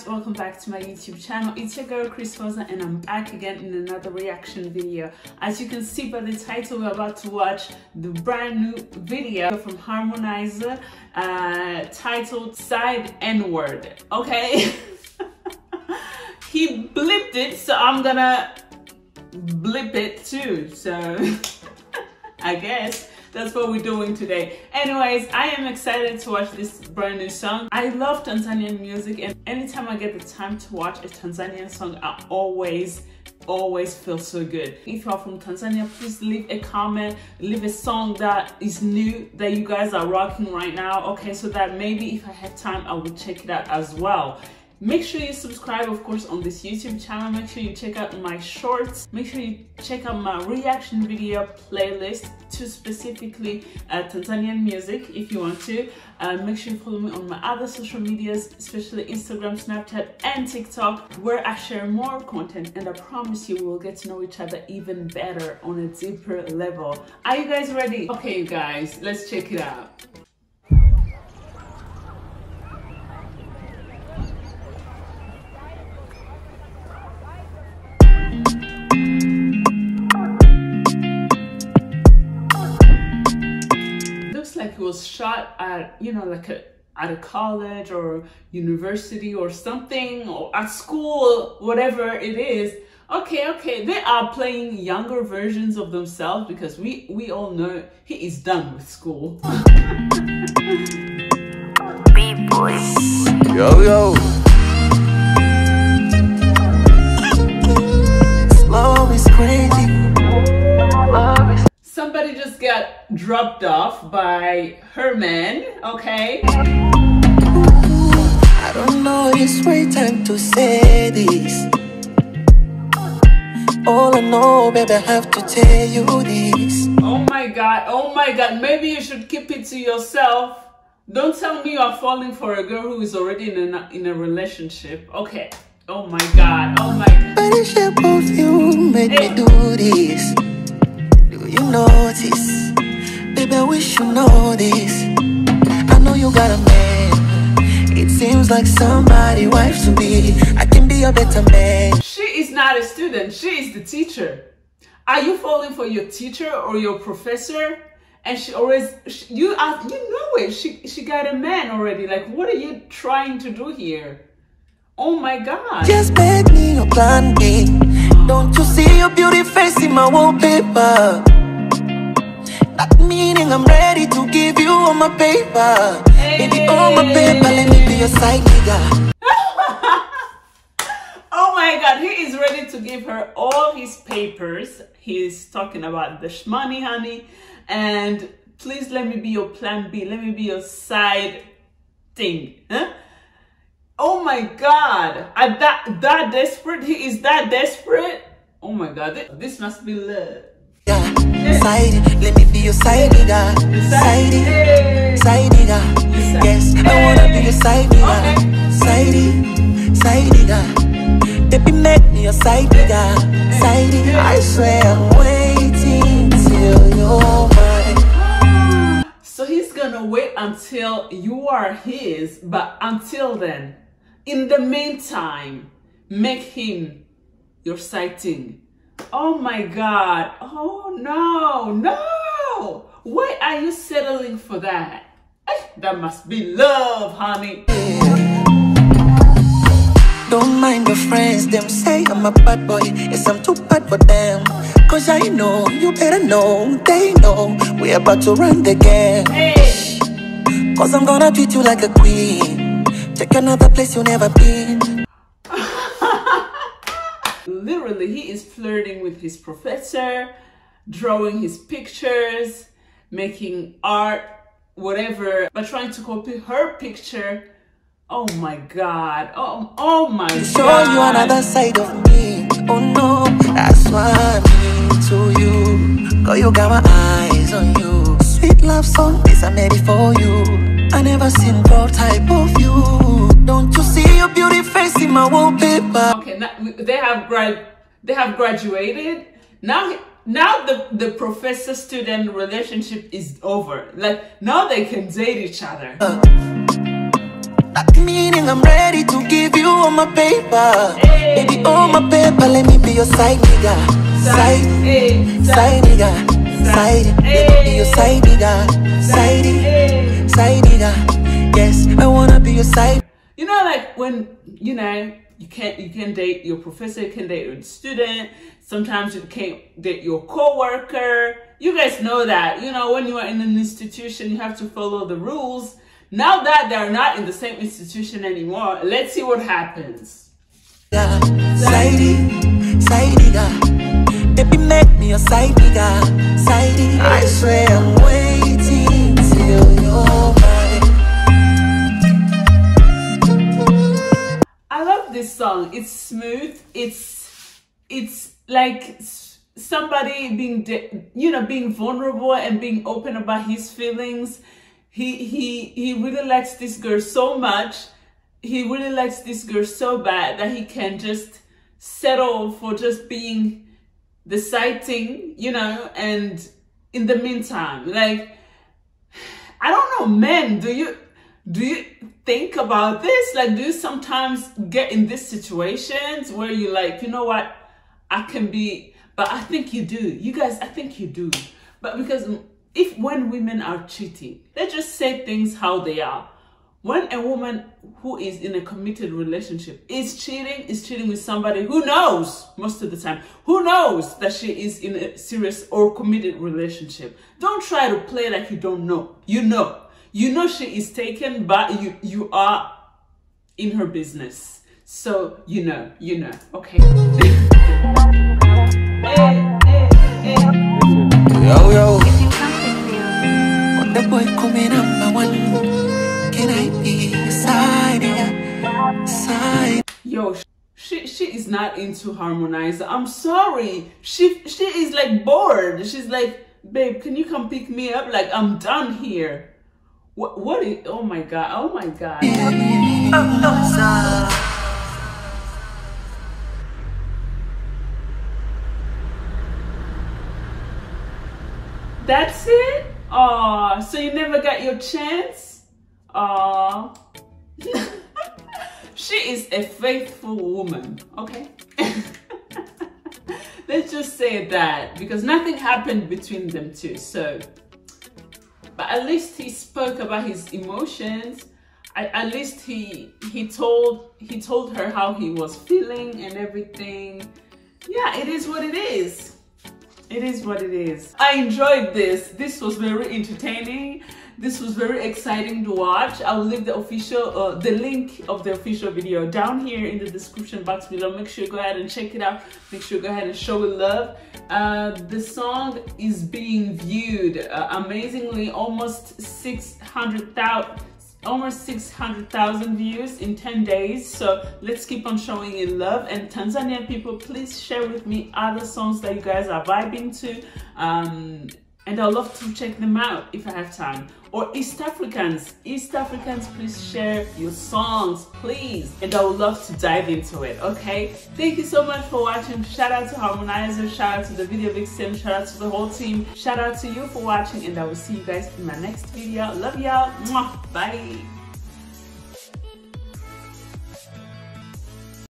guys welcome back to my youtube channel. It's your girl chris Hoza and i'm back again in another reaction video. As you can see by the title we're about to watch the brand new video from harmonizer uh, titled side n word okay? He blipped it so i'm gonna blip it too so i guess that's what we're doing today. Anyways, I am excited to watch this brand new song. I love Tanzanian music and anytime I get the time to watch a Tanzanian song, I always always feel so good. If you're from Tanzania, please leave a comment, leave a song that is new that you guys are rocking right now. Okay, so that maybe if I have time, I will check it out as well. Make sure you subscribe, of course, on this YouTube channel. Make sure you check out my shorts. Make sure you check out my reaction video playlist to specifically uh, Tanzanian music if you want to. Uh, make sure you follow me on my other social medias, especially Instagram, Snapchat, and TikTok, where I share more content and I promise you we'll get to know each other even better on a deeper level. Are you guys ready? Okay, you guys, let's check it out. Was shot at, you know, like a, at a college or university or something or at school, whatever it is. Okay, okay, they are playing younger versions of themselves because we, we all know he is done with school. B-boy. Yo, yo. Dropped off by her man, okay? I don't know, it's right time to say this. All I know, baby, I have to tell you this. Oh my god, oh my god, maybe you should keep it to yourself. Don't tell me you're falling for a girl who is already in a, in a relationship. Okay. Oh my god, oh my god. But the shape of you made hey. me do this Do you notice? You know this. I know you got a man. It seems like somebody wife to be. I can be a better man. She is not a student, she is the teacher. Are you falling for your teacher or your professor? And she always, she, you ask, you know it. She she got a man already. Like, what are you trying to do here? Oh my God. Just make me your plan B. Don't you see your beauty face in my wallpaper? That meaning I'm ready to give you all my paper. Hey. Baby, all my paper, let me be your side nigga. oh my god, he is ready to give her all his papers. He's talking about the money, honey. And please let me be your plan B. Let me be your side thing. Huh? Oh my god. I that that desperate. He is that desperate. Oh my god. This must be love. Side, let me be your side nigga. Side, side nigga. Yes, I wanna be your side nigga. Side, side nigga. Baby, make me your side nigga. Side, I swear I'm waiting till you're. So he's gonna wait until you are his, but until then, in the meantime, make him your sighting. Oh my God. Oh no, no. Why are you settling for that? Eh, that must be love, honey. Don't mind your friends, them say I'm a bad boy. Yes, I'm too bad for them. Cause I know, you better know, they know we're about to run the game. Hey. Cause I'm gonna treat you like a queen. Take another place you never been literally he is flirting with his professor drawing his pictures making art whatever but trying to copy her picture. Oh my god. Oh oh my god show you another side of me. Oh no that's what i mean to you. Girl you got my eyes on you. Sweet love song this i made it for you. I never seen girl type of you. Don't you see your beauty my wallpaper okay now they have grad they have graduated. Now now the, the professor student relationship is over. Like now they can date each other. Uh, That meaning I'm ready to give you all my paper. Hey. Baby, all my paper, let me be your side nigga. Side, Hey, side nigga. Side, let me be your side nigga. Side, hey. side nigga. Yes, I wanna be your side. You know, like when you know you can't you can date your professor, you can date your student. Sometimes you can't date your coworker. You guys know that. You know, when you are in an institution, you have to follow the rules. Now that they're not in the same institution anymore, let's see what happens. I swear I'm waiting till you're this song. It's smooth. It's it's like somebody being you know being vulnerable and being open about his feelings. He he he really likes this girl so much. He really likes this girl so bad that he can just settle for just being the sighting, you know, and in the meantime, like I don't know, men, do you do you think about this? Like do you sometimes get in these situations where you like, you know what, I can be but I think you do. You guys, I think you do. But because if when women are cheating, they just say things how they are. When a woman who is in a committed relationship is cheating, is cheating with somebody who knows most of the time, who knows that she is in a serious or committed relationship. Don't try to play like you don't know. You know. You know she is taken, but you you are in her business. So you know, you know. Okay. hey, hey, hey. Yo, yo. If you come to feel When the boy coming number one, can I be your side? Side. Yo, she she is not into harmonizer. I'm sorry. She she is like bored. She's like, babe, can you come pick me up? Like I'm done here. What what is? Oh my god. Oh my god. That's it. Aw, so you never got your chance. Aw. she is a faithful woman. Okay. Let's just say that because nothing happened between them two. So, but at least he spoke about his emotions. I, at least he he told he told her how he was feeling and everything. Yeah, it is what it is. It is what it is. I enjoyed this. This was very entertaining. This was very exciting to watch. I will leave the official, uh, the link of the official video down here in the description box below. Make sure you go ahead and check it out. Make sure you go ahead and show it love. Uh, the song is being viewed uh, amazingly, almost 600,000 almost 600,000 views in 10 days. So let's keep on showing it love. And Tanzanian people, please share with me other songs that you guys are vibing to. Um, and I'd love to check them out if I have time. Or East Africans, East Africans, please share your songs, please. And I would love to dive into it, okay? Thank you so much for watching. Shout out to Harmonizer, shout out to the Video Vixen, shout out to the whole team. Shout out to you for watching and I will see you guys in my next video. Love y'all. Bye.